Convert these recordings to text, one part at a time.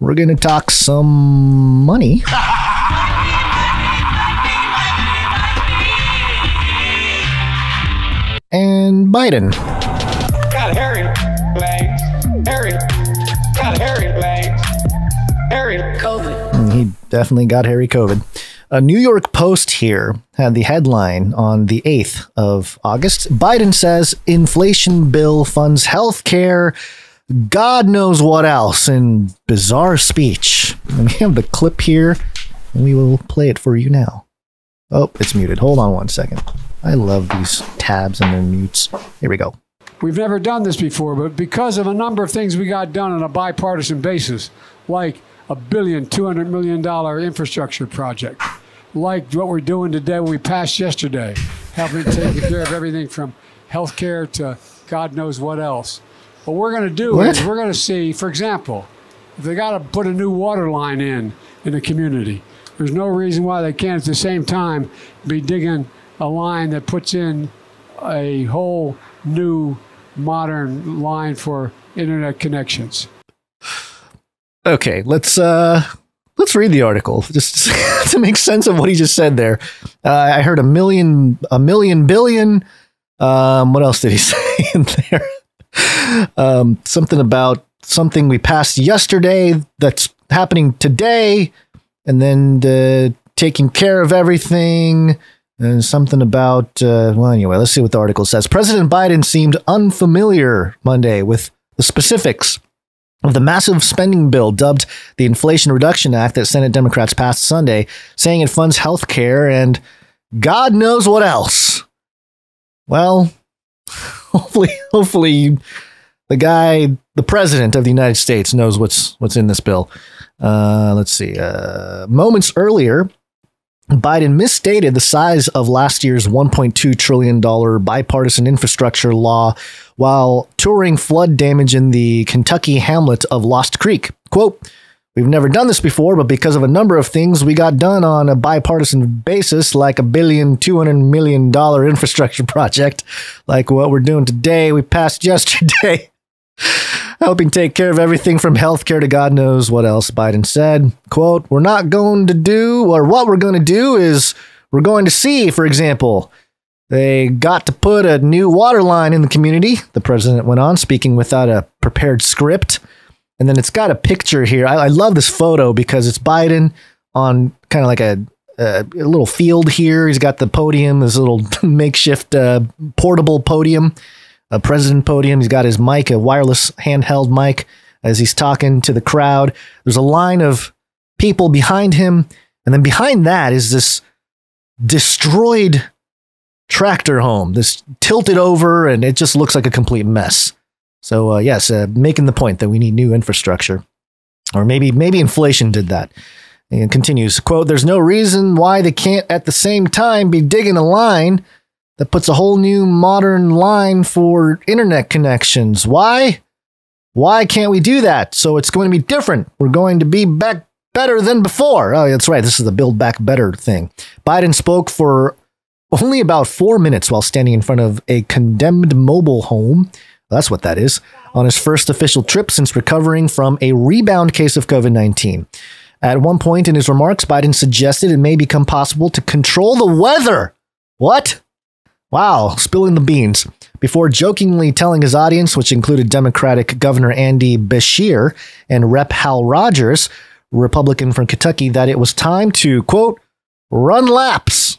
we're going to talk some money. and Biden. Got hairy legs. Hairy. Got hairy legs. Hairy. COVID. Mm, he definitely got hairy COVID. A New York Post here had the headline on the 8th of August. Biden says inflation bill funds health care, God knows what else, in bizarre speech. We have the clip here, and we will play it for you now. Oh, it's muted. Hold on one second. I love these tabs and their mutes. Here we go. We've never done this before, but because of a number of things we got done on a bipartisan basis, like a billion, two hundred million dollar infrastructure project, like what we're doing today, we passed yesterday, helping take care of everything from healthcare to God knows what else. What we're going to do What? is we're going to see, for example, if they got to put a new water line in in the community, there's no reason why they can't at the same time be digging a line that puts in a whole new modern line for internet connections. Okay, let's uh let's read the article just to make sense of what he just said there. Uh, I heard a million, a million billion. Um, what else did he say in there? Um, something about something we passed yesterday that's happening today, and then uh, taking care of everything. And something about uh, well, anyway, let's see what the article says. President Biden seemed unfamiliar Monday with the specifics of the massive spending bill dubbed the Inflation Reduction Act that Senate Democrats passed Sunday, saying it funds health care and God knows what else. Well, hopefully, hopefully, the guy, the president of the United States, knows what's what's in this bill. Uh, let's see. Uh, moments earlier, Biden misstated the size of last year's $1.2 trillion bipartisan infrastructure law while touring flood damage in the Kentucky hamlet of Lost Creek. Quote, We've never done this before, but because of a number of things we got done on a bipartisan basis, like a billion, two hundred million dollar infrastructure project, like what we're doing today, we passed yesterday helping take care of everything from healthcare to God knows what else, Biden said. Quote, We're not going to do, or what we're going to do is we're going to see, for example, they got to put a new water line in the community, the president went on, speaking without a prepared script. And then it's got a picture here. I, I love this photo because it's Biden on kind of like a, a, a little field here. He's got the podium, this little makeshift uh, portable podium a president podium. He's got his mic, a wireless handheld mic, as he's talking to the crowd. There's a line of people behind him, and then behind that is this destroyed tractor home, this tilted over, and it just looks like a complete mess. So, uh, yes, uh, making the point that we need new infrastructure, or maybe maybe inflation did that. And continues, quote, there's no reason why they can't at the same time be digging a line that puts a whole new modern line for internet connections. Why? Why can't we do that? So it's going to be different. We're going to be back better than before. Oh, that's right. This is the build back better thing. Biden spoke for only about four minutes while standing in front of a condemned mobile home. That's what that is. On his first official trip since recovering from a rebound case of COVID 19. At one point in his remarks, Biden suggested it may become possible to control the weather. What? Wow, spilling the beans. Before jokingly telling his audience, which included Democratic Governor Andy Beshear and Rep. Hal Rogers, Republican from Kentucky, that it was time to, quote, run laps.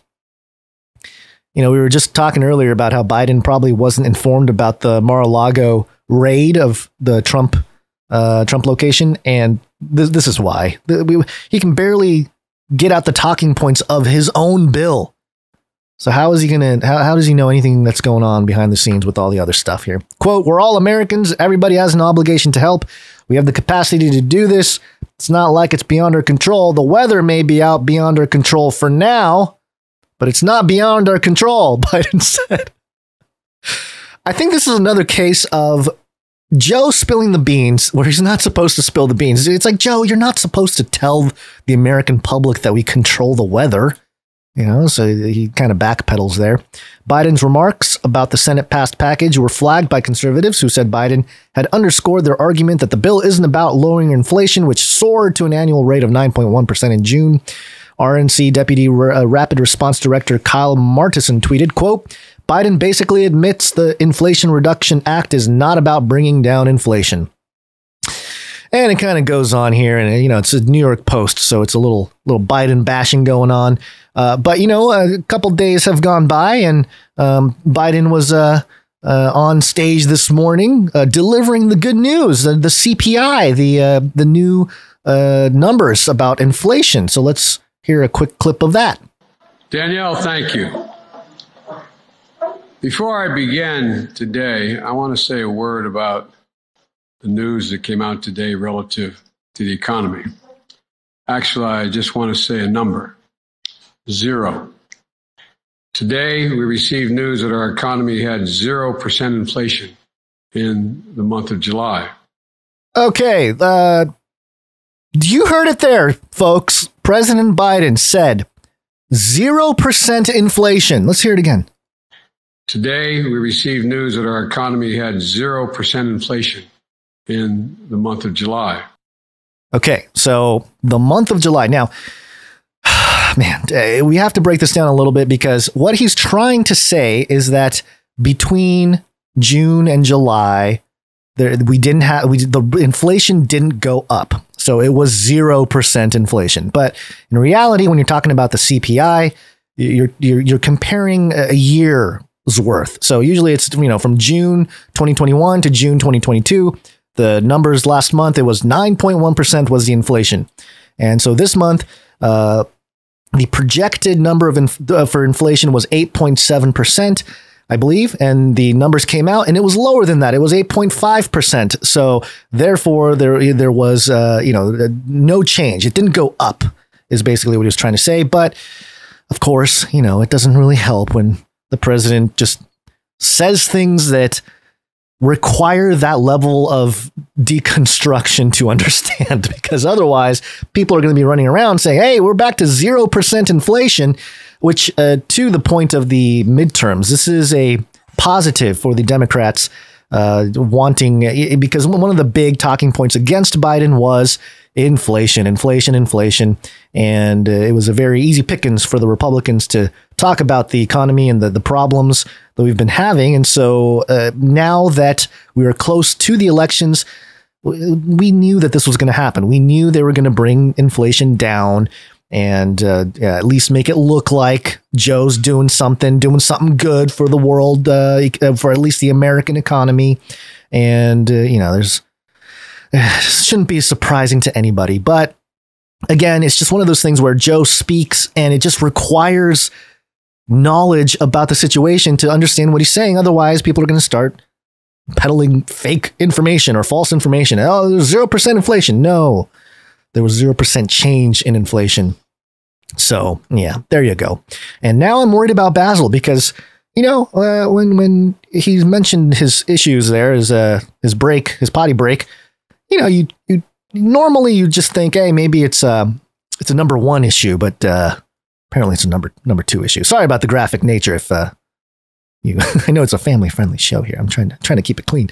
You know, we were just talking earlier about how Biden probably wasn't informed about the Mar-a-Lago raid of the Trump uh, Trump location, and this, this is why he can barely get out the talking points of his own bill. So how is he gonna? How, how does he know anything that's going on behind the scenes with all the other stuff here? Quote: We're all Americans. Everybody has an obligation to help. We have the capacity to do this. It's not like it's beyond our control. The weather may be out beyond our control for now, but it's not beyond our control. Biden said. I think this is another case of Joe spilling the beans where he's not supposed to spill the beans. It's like, Joe, you're not supposed to tell the American public that we control the weather. You know, so he kind of backpedals there. Biden's remarks about the Senate passed package were flagged by conservatives who said Biden had underscored their argument that the bill isn't about lowering inflation, which soared to an annual rate of 9.1% in June. RNC Deputy uh, Rapid Response Director Kyle Martison tweeted, quote, Biden basically admits the Inflation Reduction Act is not about bringing down inflation. And it kind of goes on here, and you know it's a New York Post, so it's a little little Biden bashing going on. Uh, but you know, a couple days have gone by, and um, Biden was uh, uh, on stage this morning uh, delivering the good news, the, the CPI, the uh, the new uh, numbers about inflation. So let's hear a quick clip of that. Danielle, thank you. Before I begin today, I want to say a word about the news that came out today relative to the economy. Actually, I just want to say a number zero. Today, we received news that our economy had 0% inflation in the month of July. Okay, uh, you heard it there, folks. President Biden said 0% inflation. Let's hear it again. Today, we received news that our economy had 0% inflation in the month of July. Okay, so the month of July. Now, man, uh, we have to break this down a little bit because what he's trying to say is that between June and July, there, we didn't have we the inflation didn't go up, so it was zero percent inflation. But in reality, when you're talking about the CPI, you're you're, you're comparing a year's worth. So usually it's you know from June 2021 to June 2022. The numbers last month it was 9.1 percent was the inflation, and so this month. Uh, the projected number of inf- uh, for inflation was 8.7 percent, I believe, and the numbers came out, and it was lower than that. It was 8.5 percent. So therefore, there there was uh, you know no change. It didn't go up, is basically what he was trying to say. But of course, you know it doesn't really help when the president just says things that require that level of deconstruction to understand because otherwise people are going to be running around saying hey we're back to 0% inflation which uh, to the point of the midterms this is a positive for the democrats uh, wanting because one of the big talking points against biden was inflation, inflation, inflation. And uh, it was a very easy pickings for the Republicans to talk about the economy and the, the problems that we've been having. And so uh, now that we are close to the elections, we knew that this was going to happen. We knew they were going to bring inflation down and uh, yeah, at least make it look like Joe's doing something, doing something good for the world, uh, for at least the American economy. And, uh, you know, there's shouldn't be surprising to anybody. But again, it's just one of those things where Joe speaks and it just requires knowledge about the situation to understand what he's saying. Otherwise, people are going to start peddling fake information or false information. Oh, there's 0% inflation. No, there was 0% change in inflation. So, yeah, there you go. And now I'm worried about Basil because you know, uh, when when he mentioned his issues there, his uh, his break, his potty break, you know, you you normally you just think, hey, maybe it's a um, it's a number one issue, but uh, apparently it's a number number two issue. Sorry about the graphic nature. If uh, you, I know it's a family friendly show here. I'm trying to trying to keep it clean.